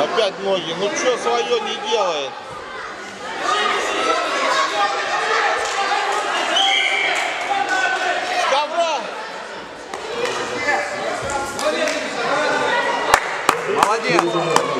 Опять ноги. Ну что свое не делает? Молодец!